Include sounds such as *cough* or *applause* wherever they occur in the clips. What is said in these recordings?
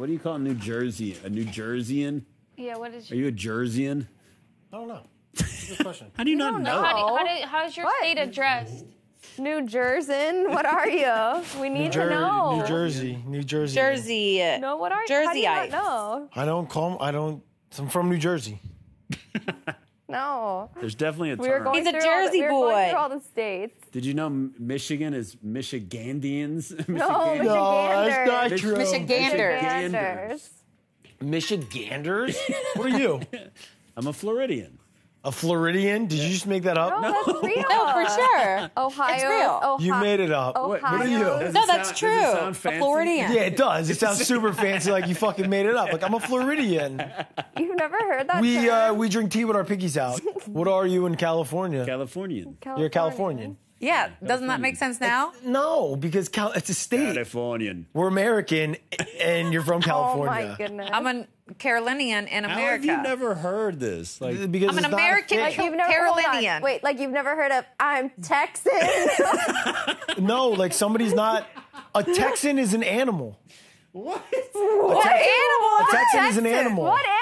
What do you call New Jersey? A New Jerseyan? Yeah, what is Are you a Jerseyan? I don't know. Good question. How do you not know? How, do, how, do, how is your What? state addressed? New Jersey. What are you? We need Jer- to know. New Jersey. New Jersey. Jersey. No, what are How do you not Jerseyites. know? I don't call. I don't. I'm from New Jersey. *laughs* No. There's definitely a We were term. going He's a through all the- Jersey we were going boy. through all the states. Did you know M- Michigan is Michigandians? *laughs* No, Michigan- No, that's not Michiganders. true. Michiganders. Michiganders. Michiganders? *laughs* What are you? I'm a Floridian. A Floridian? Did you just make that up? No, that's real. *laughs* No, for sure. Ohio. It's real. Ohio. You made it up. What, what are you? Ohio. No, that's sound- true. does it sound A? Floridian. Yeah, it does. It sounds *laughs* super fancy, like you fucking made it up. Like I'm a Floridian. You've never heard that We term? uh, we drink tea with our piggies out. *laughs* What are you in California? Californian. You're a Californian. Yeah, doesn't that make sense now? No, because Cal- it's a state. Californian. We're American, and you're from California. *laughs* Oh my goodness. I'm a Carolinian in America. How America. have you never heard this? Like, Because I'm an it's not a American like you've never hold. Carolinian. Wait, like you've never heard of I'm Texan. *laughs* No, like somebody's not. A Texan is an animal. what? what animal? A Texan is an animal. What animal?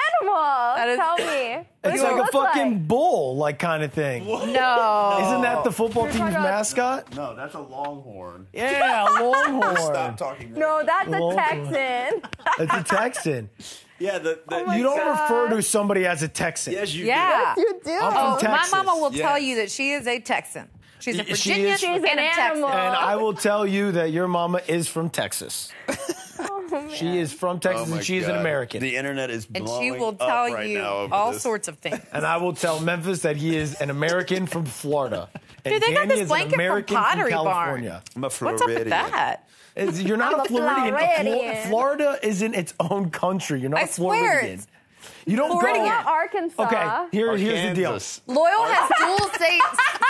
That is- Tell *laughs* me. What It's does it like a look fucking like? bull, like kind of thing. No. Isn't that the football You're team's about- mascot? No, that's a longhorn. Yeah, Longhorn. *laughs* Stop talking. No, that's a Longhorn. Texan. It's a *laughs* Texan. Yeah, the, the oh my You don't God. refer to somebody as a Texan. yes, you Yeah. You do. I'm Oh, from my mama will tell you that she is a Texan. She's a Y- she is- She's and an a Texan. animal. And I will tell you that your mama is from Texas. *laughs* she is from oh Texas Oh and she is an American. The internet is And she will tell right you all this. sorts of things. *laughs* and I will tell Memphis that he is an American from Florida. And Dude, they got this is an blanket from American Pottery Barn. California. I'm a What's up with Floridian. that? It's- you're not I'm a a Floridian. Flo- Floridian. Florida is in its own country. You're not I a swear Floridian. it's You don't Floridian. go. Not Arkansas. Okay, here, here's the deal. Arkansas. Loyal has dual state,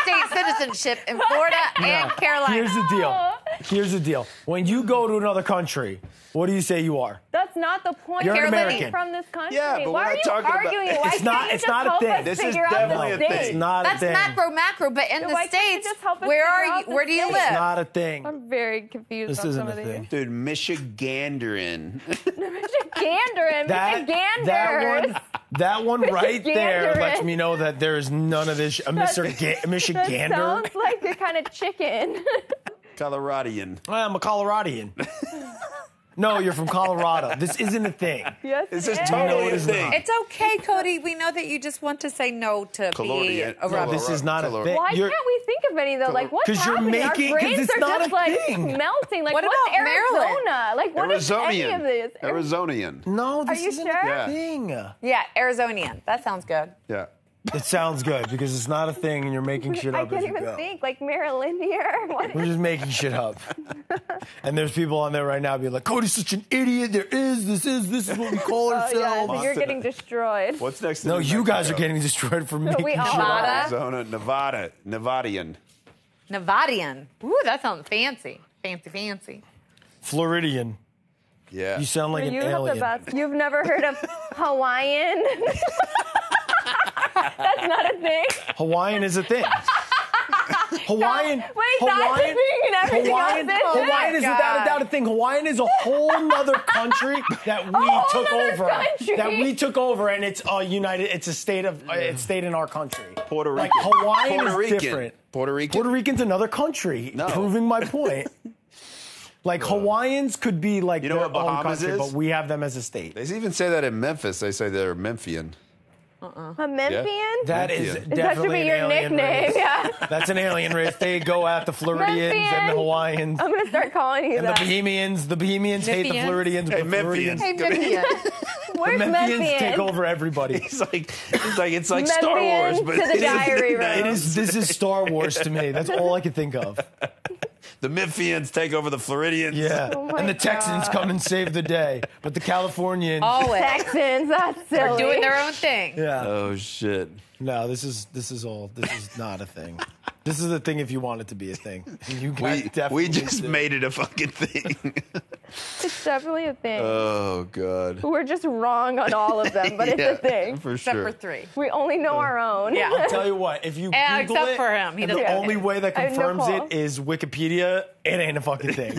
state citizenship in Florida and Carolina. Here's the deal. Here's the deal. When you go to another country, what do you say you are? That's not the point. You're an You're American. from this country. Yeah, but Why we're are not you talking about- arguing? Why It's can't it's not a thing. This is definitely a thing. state? It's not That's a thing. macro, macro, but in Then the why can't you states, just help us where are you? Where do you live? It's not a thing. I'm very confused This about isn't some a thing. Dude, Michiganderin. *laughs* Gander, That, Michiganders. that one, that one right there lets me know that there is none of this. Uh, a Mr. Ga- *laughs* That Michigander. sounds like a kind of chicken. *laughs* Coloradian. I'm a Coloradian. *laughs* no, you're from Colorado. This isn't a thing. yes, This it is is. totally it a thing. not. It's okay, Cody. We know that you just want to say no to be Colorian. a rabbit. This is not a Color- thing. Why You're- can't we think of any though? Like what's 'Cause you're happening? making- Our 'cause brains it's are not just a like thing. melting. Like What what's about Maryland? Arizona? Like what is any of this? Arizonian. Arizonian. No, this you isn't sure? a Yeah. thing. Yeah, Arizonian. That sounds good. Yeah. It sounds good because it's not a thing and you're making shit up as can't you even go. think. Like Marylandier. *laughs* What We're just making shit up. *laughs* and there's people on there right now being like, Cody's such an idiot. There is, this is, this is what we call Oh, yeah, ourselves. so you're getting destroyed. What's next? no, you guys are getting destroyed for *laughs* making we shit all up. are. Arizona, Nevada, Nevadian. Nevadian. Ooh, that sounds fancy. Fancy, fancy. Floridian. Yeah. You sound like an you have alien. the best. You've never heard of Hawaiian? That's not a thing. Hawaiian is a thing. *laughs* Hawaiian. Wait, that's a Hawaiian, thing and everything Hawaiian, else isn't? Hawaiian is without a doubt a thing. Hawaiian is a whole nother country that we whole took over. country. That we took over, and it's a united. It's a state of. Uh, it's state in our country. Puerto Like Rican. Hawaiian Puerto is Rican. different. Puerto Rican. Puerto Rican's another country. No. Proving my point. *laughs* Like Hawaiians could be like You know their what own country, is? but we have them as a state. They even say that in Memphis. They say they're Memphian. Uh-uh. A Memphian? That is Memphian. That should definitely be an your alien nickname. race. Yeah. *laughs* That's an alien race. They go at the *laughs* Floridians and Memphian. the Hawaiians. I'm gonna start calling you And the that. Bohemians, the Bohemians hate the Memphians? Floridians. Hey, but the Floridians, Memphians. Hey, Vivian. *laughs* Where's the Memphians Memphian? take over everybody. It's like it's like it's like Star Memphian Wars, but to the it is- diary room. It is. This is Star Wars to me. That's all I can think of. The Memphians take over the Floridians. Yeah. Oh and the Texans God. come and save the day, but the Californians. Always. *laughs* Texans. That's silly. They're doing their own thing. Yeah. Oh shit. No, this is this is all. This is not a thing. This is a thing if you want it to be a thing. You guys We, definitely we just do. made it a fucking thing. *laughs* It's definitely a thing. oh god. We're just wrong on all of them, but it's *laughs* Yeah, a thing. For Except sure. for three. We only know our own. Yeah. I'll *laughs* tell you what, if you Yeah, Google except it, for him. He and the doesn't get only way that confirms it is Wikipedia, it ain't a fucking thing.